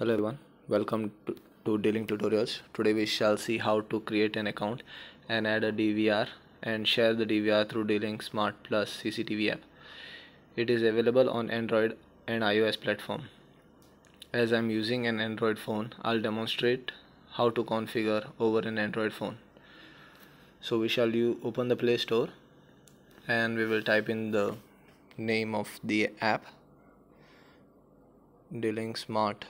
hello everyone welcome to, to D-Link tutorials. Today we shall see how to create an account and add a dvr and share the dvr through D-Link smart plus cctv app. It is available on android and ios platform. As i'm using an android phone i'll demonstrate how to configure over an android phone. So we shall you open the play store and we will type in the name of the app D-Link smart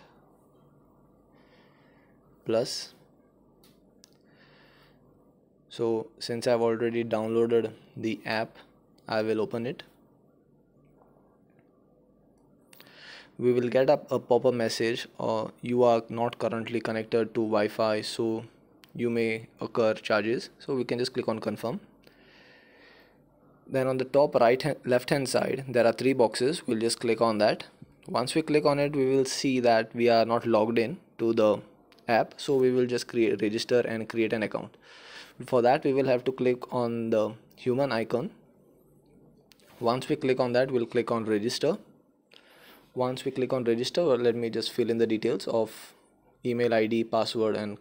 plus. So since I've already downloaded the app I will open it. We will get up a pop-up message or uh, you are not currently connected to Wi-Fi so you may occur charges. So we can just click on confirm. Then on the top right hand, left hand side there are three boxes. We'll just click on that. Once we click on it we will see that we are not logged in to the app so we will just create register and create an account. For that we will have to click on the human icon. Once we click on that we'll click on register. Once we click on register let me just fill in the details of email id password and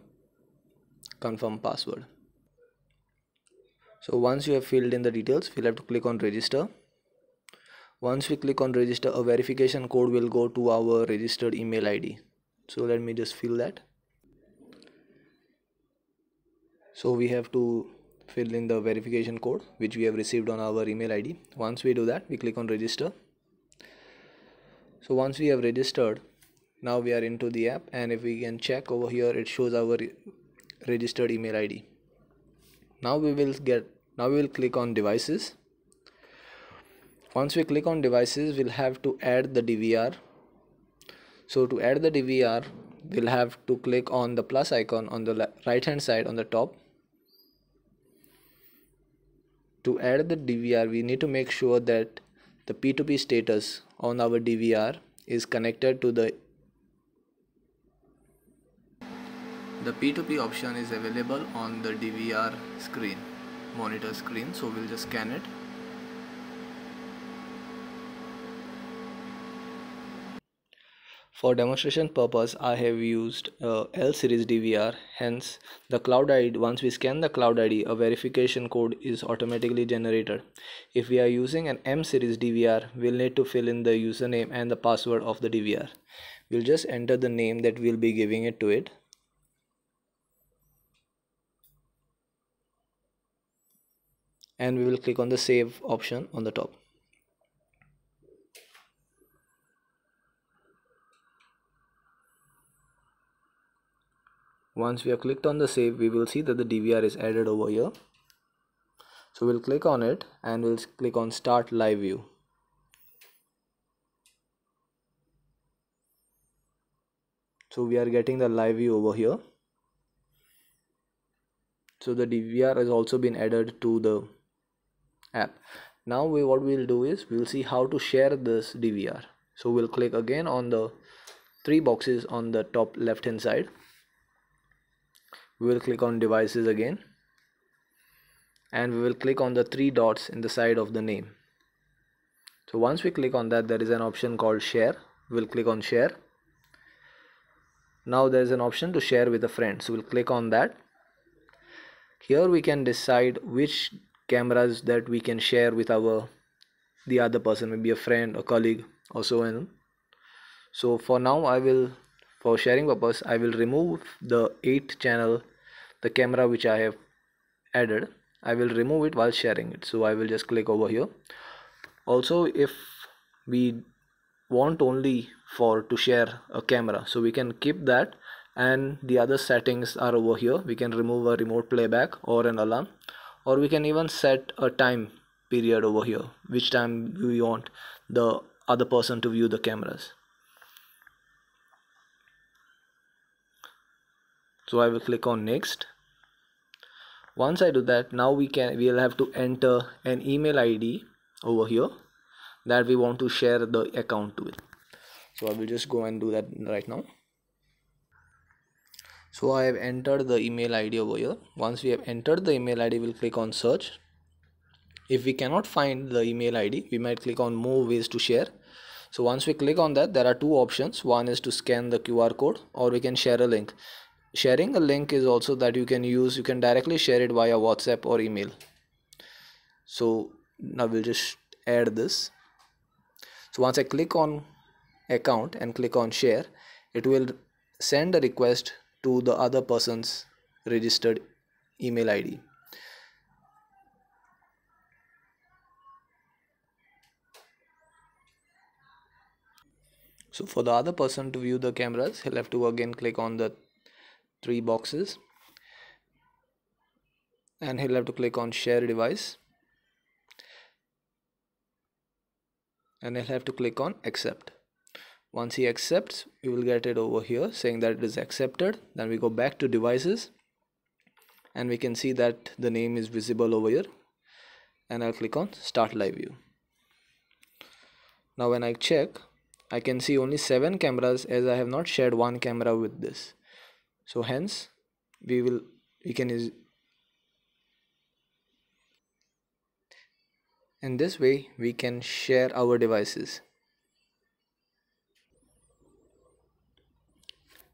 confirm password. So once you have filled in the details we'll have to click on register. Once we click on register a verification code will go to our registered email id so let me just fill that so we have to fill in the verification code which we have received on our email id once we do that we click on register. So once we have registered now we are into the app and if we can check over here it shows our registered email id now we will get now we will click on devices. Once we click on devices we'll have to add the DVR so to add the DVR we'll have to click on the plus icon on the right hand side on the top to add the DVR we need to make sure that the P2P status on our DVR is connected to the the P2P option is available on the DVR screen monitor screen so we'll just scan it For demonstration purpose, I have used uh, L series DVR. Hence, the cloud ID, once we scan the cloud ID, a verification code is automatically generated. If we are using an M series DVR, we'll need to fill in the username and the password of the DVR. We'll just enter the name that we'll be giving it to it. And we will click on the save option on the top. Once we have clicked on the save we will see that the DVR is added over here. So we'll click on it and we'll click on start live view. So we are getting the live view over here. So the DVR has also been added to the app. Now we what we'll do is we'll see how to share this DVR so we'll click again on the three boxes on the top left hand side we will click on devices again. And we will click on the three dots in the side of the name. So once we click on that there is an option called share. We'll click on share. Now there is an option to share with a friend. So we'll click on that. Here we can decide which cameras that we can share with our the other person maybe a friend a colleague or so on. So for now I will for sharing purpose I will remove the 8 channel the camera which I have added I will remove it while sharing it. So I will just click over here. Also if we want only for to share a camera so we can keep that. And the other settings are over here. We can remove a remote playback or an alarm. Or we can even set a time period over here which time we want the other person to view the cameras so I will click on next. Once I do that now we can we'll have to enter an email ID over here that we want to share the account to so I will just go and do that right now. So I have entered the email ID over here. Once we have entered the email ID we'll click on search. If we cannot find the email ID we might click on more ways to share. So once we click on that there are two options. One is to scan the QR code or we can share a link sharing a link is also that you can use you can directly share it via WhatsApp or email. So now we'll just add this. So once I click on account and click on share it will send a request to the other person's registered email ID so for the other person to view the cameras he'll have to again click on the three boxes. And he'll have to click on share device. And he'll have to click on accept. Once he accepts we will get it over here saying that it is accepted. Then we go back to devices. And we can see that the name is visible over here. And I'll click on start live view. Now when I check I can see only seven cameras as I have not shared one camera with this so hence we will we can is in this way we can share our devices.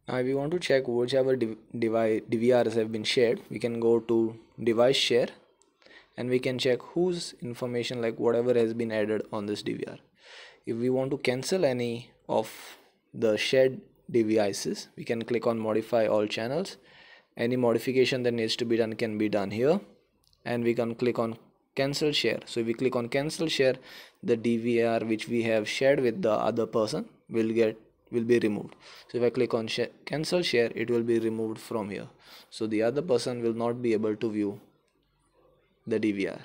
Now if we want to check whichever device DVRs have been shared we can go to device share and we can check whose information like whatever has been added on this DVR if we want to cancel any of the shared devices. We can click on modify all channels. Any modification that needs to be done can be done here. And we can click on cancel share. So if we click on cancel share the DVR which we have shared with the other person will get will be removed. So if I click on share, cancel share it will be removed from here. So the other person will not be able to view the DVR